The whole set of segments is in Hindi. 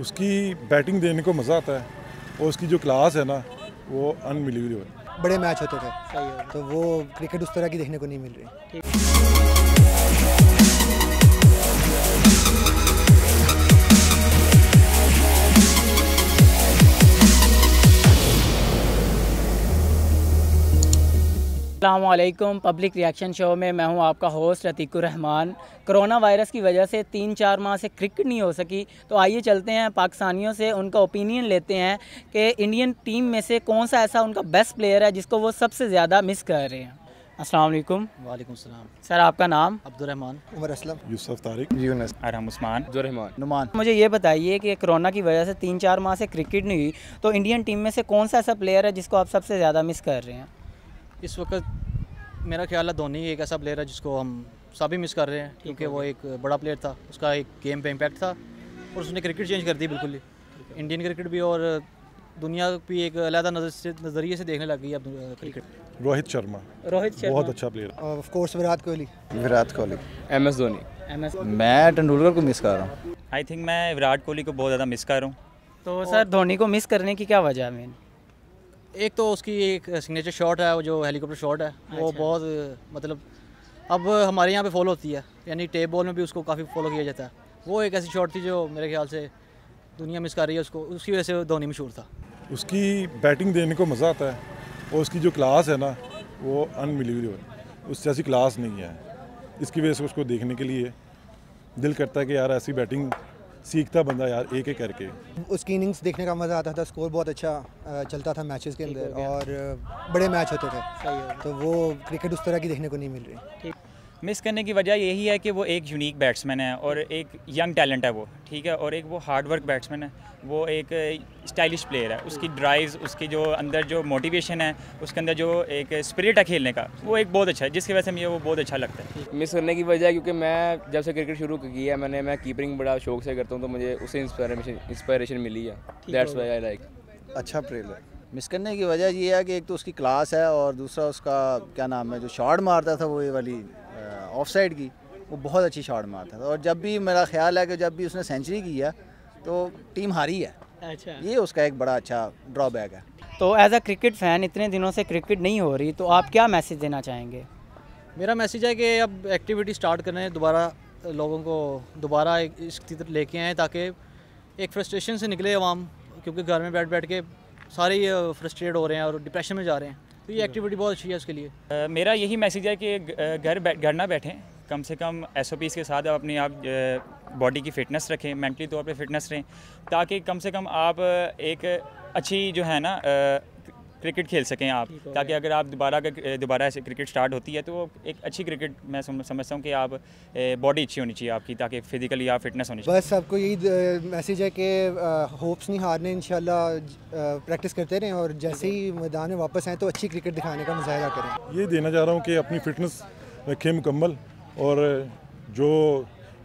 उसकी बैटिंग देने को मज़ा आता है और उसकी जो क्लास है ना, वो अनबिलीवेबल बड़े मैच होते थे। सही है तो वो क्रिकेट उस तरह की देखने को नहीं मिल रही। अल्लाम पब्लिक रिएक्शन शो में मैं हूँ आपका होस्ट रहमान कोरोना वायरस की वजह से तीन चार माह से क्रिकेट नहीं हो सकी तो आइए चलते हैं पाकिस्तानियों से उनका ओपिनियन लेते हैं कि इंडियन टीम में से कौन सा ऐसा उनका बेस्ट प्लेयर है जिसको वो सबसे ज़्यादा मिस कर रहे हैं। अस्सलाम वालेकुम वालेकुम सलाम। सर आपका नाम? अब्दुलरहमान। उमर असलम। यूसुफ तारिक। यूनस। अरहम उस्मान। रहमान नुमान। मुझे ये बताइए कि कोरोना की वजह से तीन चार माह से क्रिकेट नहीं हुई तो इंडियन टीम में से कौन सा ऐसा प्लेयर है जिसको आप सबसे ज़्यादा मिस कर रहे हैं? इस वक्त मेरा ख्याल है धोनी एक ऐसा प्लेयर है जिसको हम सभी मिस कर रहे हैं क्योंकि वो एक बड़ा प्लेयर था उसका एक गेम पे इम्पैक्ट था और उसने क्रिकेट चेंज कर दी बिल्कुल ही। इंडियन क्रिकेट भी और दुनिया भी एक अलहदा नज़र से नज़रिए से देखने लग गई अब क्रिकेट रोहित शर्मा रोहित शर्मा। बहुत अच्छा player of course Virat Kohli. Virat Kohli. M S Dhoni. M S मैं तेंदुलकर को मिस कर रहा हूँ। आई थिंक मैं विराट कोहली को बहुत ज़्यादा मिस कर रहा हूँ। तो सर धोनी को मिस करने की क्या वजह है मेन एक तो उसकी एक सिग्नेचर शॉट है वो जो हेलीकॉप्टर शॉट है अच्छा। वो। बहुत मतलब अब हमारे यहाँ पे फॉलो होती है यानी टेप बॉल में भी उसको काफ़ी फॉलो किया जाता है वो एक ऐसी शॉट थी जो मेरे ख्याल से दुनिया मिस कर रही है उसको उसकी वजह से धोनी मशहूर था उसकी बैटिंग देने को मज़ा आता है और उसकी जो क्लास है ना वो अनबिलीवेबल है उस जैसी क्लास नहीं है इसकी वजह से उसको देखने के लिए दिल करता है कि यार ऐसी बैटिंग सीखता बंदा यार एक एक करके उसकी इनिंग्स देखने का मज़ा आता था स्कोर बहुत अच्छा चलता था मैचेस के अंदर और बड़े मैच होते थे। सही है तो वो क्रिकेट उस तरह की देखने को नहीं मिल रही। मिस करने की वजह यही है कि वो एक यूनिक बैट्समैन है और एक यंग टैलेंट है वो ठीक है? और एक वो हार्ड वर्क बैट्समैन है। वो एक स्टाइलिश प्लेयर है। उसकी ड्राइव्स उसकी जो अंदर जो मोटिवेशन है उसके अंदर जो एक स्पिरिट है खेलने का वो एक बहुत अच्छा है जिसकी वजह से मुझे वो बहुत अच्छा लगता है। मिस करने की वजह क्योंकि मैं जब से क्रिकेट शुरू की है मैंने मैं कीपरिंग बड़ा शौक से करता हूँ तो मुझे उससे इंस्पायरेशन इंस्पायरेशन मिली है। दैट्स व्हाई आई लाइक अच्छा प्लेयर मिस करने की वजह ये है कि एक तो उसकी क्लास है और दूसरा उसका क्या नाम है जो शॉट मारता था वो ये वाली ऑफ़ साइड की वो बहुत अच्छी शॉट मारता था। और जब भी मेरा ख्याल है कि जब भी उसने सेंचुरी की है तो टीम हारी है। अच्छा। ये उसका एक बड़ा अच्छा ड्रॉबैक है। तो एज अ क्रिकेट फ़ैन इतने दिनों से क्रिकेट नहीं हो रही तो आप क्या मैसेज देना चाहेंगे? मेरा मैसेज है कि अब एक्टिविटी स्टार्ट करें दोबारा लोगों को दोबारा एक इसकी तरफ़ लेके आएँ ताकि एक फ्रस्ट्रेशन से निकले अवाम क्योंकि घर में बैठ बैठ के सारे फ्रस्ट्रेट हो रहे हैं और डिप्रेशन में जा रहे हैं। तो ये एक्टिविटी बहुत अच्छी है उसके लिए। मेरा यही मैसेज है कि घर बैठ घर ना बैठें। कम से कम एस के साथ आप अपनी आप बॉडी की फ़िटनेस रखें मेंटली तौर पर फिटनेस रहें, ताकि कम से कम आप एक अच्छी जो है ना क्रिकेट खेल सकें आप ताकि अगर आप दोबारा अगर दोबारा ऐसे क्रिकेट स्टार्ट होती है तो एक अच्छी क्रिकेट मैं सम- समझता हूँ कि आप बॉडी अच्छी होनी चाहिए आपकी ताकि फिजिकली आप फिटनेस होनी चाहिए। बस आपको यही मैसेज है कि होप्स नहीं हारने इंशाल्लाह प्रैक्टिस करते रहें और जैसे ही मैदान में वापस आएँ तो अच्छी क्रिकेट दिखाने का मुजाहरा करें। ये देना चाह रहा हूँ कि अपनी फिटनेस रखें मुकम्मल और जो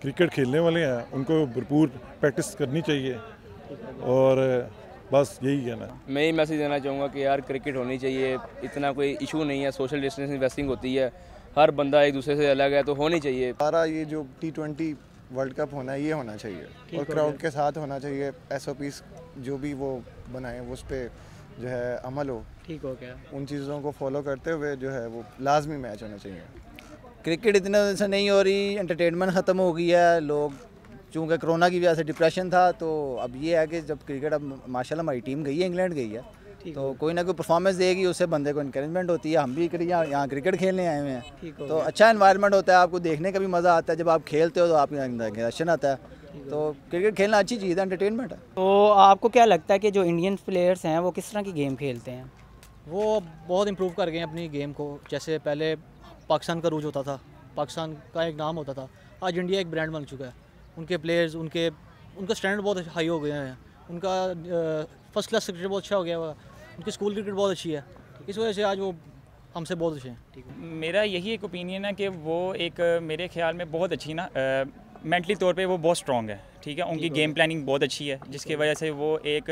क्रिकेट खेलने वाले हैं उनको भरपूर प्रैक्टिस करनी चाहिए। और बस यही कहना है। मैं ये मैसेज देना चाहूँगा कि यार क्रिकेट होनी चाहिए इतना कोई इशू नहीं है सोशल डिस्टेंस इन्वेस्टिंग होती है हर बंदा एक दूसरे से अलग है तो होनी चाहिए। सारा ये जो टी ट्वेंटी वर्ल्ड कप होना है ये होना चाहिए। और क्राउड के साथ होना चाहिए एस जो भी वो बनाए उस पर जो है अमल हो। ठीक हो गया। उन चीज़ों को फॉलो करते हुए जो है वो लाजमी मैच होना चाहिए। क्रिकेट इतने दिन से नहीं हो रही एंटरटेनमेंट ख़त्म हो गई है लोग चूँकि कोरोना की वजह से डिप्रेशन था तो अब ये है कि जब क्रिकेट अब माशाल्लाह हमारी टीम गई है इंग्लैंड गई है तो कोई ना कोई परफॉर्मेंस देगी उससे बंदे को इंकरेजमेंट होती है। हम भी यहाँ यहाँ क्रिकेट खेलने आए हुए हैं। तो अच्छा इन्वायरमेंट होता है आपको देखने का भी मज़ा आता है जब आप खेलते हो तो आपके अंदर रशन आता है। तो क्रिकेट खेलना अच्छी चीज़ है एंटरटेनमेंट है। तो आपको क्या लगता है कि जो इंडियन प्लेयर्स हैं वो किस तरह की गेम खेलते हैं? वो बहुत इम्प्रूव कर गए हैं अपनी गेम को। जैसे पहले पाकिस्तान का रूज होता था पाकिस्तान का एक नाम होता था आज इंडिया एक ब्रांड बन चुका है। उनके प्लेयर्स उनके उनका स्टैंडर्ड बहुत हाई हो गए हैं। उनका फ़र्स्ट क्लास क्रिकेट बहुत अच्छा हो गया हुआ है। उनकी स्कूल क्रिकेट बहुत अच्छी है। इस वजह से आज वो हमसे बहुत अच्छे हैं। ठीक है। मेरा यही एक ओपिनियन है कि वो एक मेरे ख्याल में बहुत अच्छी ना मेंटली तौर पे वो बहुत स्ट्रॉन्ग है। ठीक है? उनकी गेम प्लानिंग बहुत अच्छी है जिसकी वजह से वो एक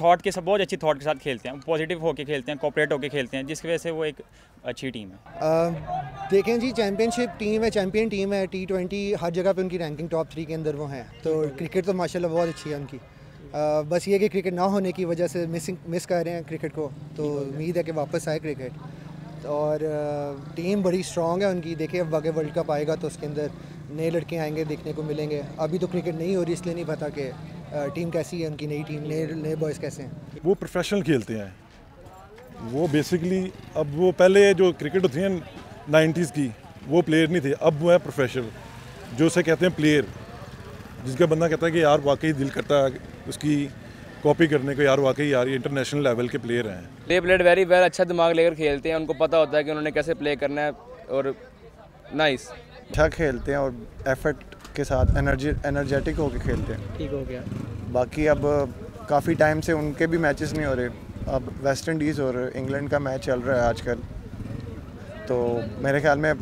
थॉट के साथ बहुत अच्छी थॉट के साथ खेलते हैं। पॉजिटिव होके खेलते हैं कॉपरेट होके खेलते हैं जिसकी वजह से वो एक अच्छी टीम है। अ, देखें जी चैम्पियनशिप टीम है चैंपियन टीम है टी ट्वेंटी हर जगह पे उनकी रैंकिंग टॉप थ्री के अंदर वो हैं। तो क्रिकेट तो माशाल्लाह बहुत अच्छी है उनकी। अ, बस ये कि क्रिकेट ना होने की वजह से मिसिंग मिस कर रहे हैं क्रिकेट को। तो उम्मीद है कि वापस आए क्रिकेट और टीम बड़ी स्ट्रॉन्ग है उनकी। देखिए अब आगे वर्ल्ड कप आएगा तो उसके अंदर नए लड़के आएँगे देखने को मिलेंगे। अभी तो क्रिकेट नहीं हो रही इसलिए नहीं पता कि टीम कैसी है उनकी नई टीम नए नए बॉयज़ कैसे हैं। वो प्रोफेशनल खेलते हैं। वो बेसिकली अब वो पहले जो क्रिकेट होती है नाइन्टीज़ की वो प्लेयर नहीं थे। अब वो है प्रोफेशनल जो उसे कहते हैं प्लेयर जिसका बंदा कहता है कि यार वाकई दिल करता है उसकी कॉपी करने को यार वाकई यार ये इंटरनेशनल लेवल के प्लेयर हैं। प्ले प्लेड वेरी वेल अच्छा दिमाग लेकर खेलते हैं। उनको पता होता है कि उन्होंने कैसे प्ले करना है और नाइस अच्छा खेलते हैं और एफर्ट के साथ एनर्जी एनर्जेटिक होकर खेलते हैं। ठीक हो गया। बाकी अब काफ़ी टाइम से उनके भी मैचेस नहीं हो रहे। अब वेस्ट इंडीज़ और इंग्लैंड का मैच चल रहा है आजकल। तो मेरे ख्याल में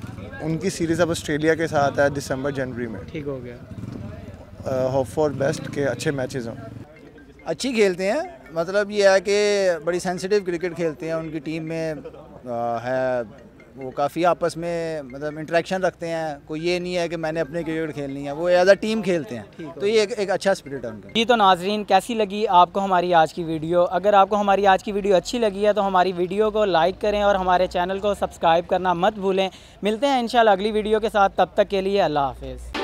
उनकी सीरीज़ अब ऑस्ट्रेलिया के साथ है दिसंबर जनवरी में। ठीक हो गया। होप फॉर बेस्ट के अच्छे मैचेस हों। अच्छी खेलते हैं। मतलब ये है कि बड़ी सेंसिटिव क्रिकेट खेलते हैं। उनकी टीम में आ, है वो काफ़ी आपस में मतलब इंटरेक्शन रखते हैं। कोई ये नहीं है कि मैंने अपने क्रिकेट खेलनी है। वो एज अ टीम खेलते हैं। तो ये एक, एक अच्छा स्पिरिट है उनका। जी तो नाजरीन कैसी लगी आपको हमारी आज की वीडियो अगर आपको हमारी आज की वीडियो अच्छी लगी है तो हमारी वीडियो को लाइक करें और हमारे चैनल को सब्सक्राइब करना मत भूलें। मिलते हैं इन अगली वीडियो के साथ। तब तक के लिए अल्लाह हाफिज़।